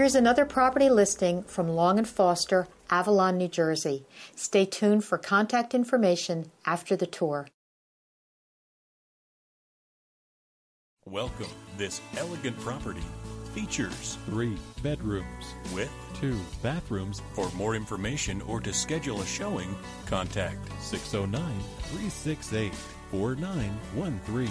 Here's another property listing from Long and Foster, Avalon, New Jersey. Stay tuned for contact information after the tour. Welcome. This elegant property features three bedrooms with two bathrooms. For more information or to schedule a showing, contact 609 368 4913.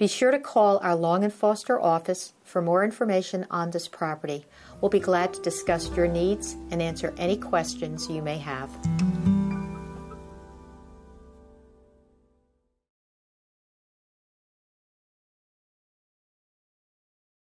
Be sure to call our Long and Foster office for more information on this property. We'll be glad to discuss your needs and answer any questions you may have.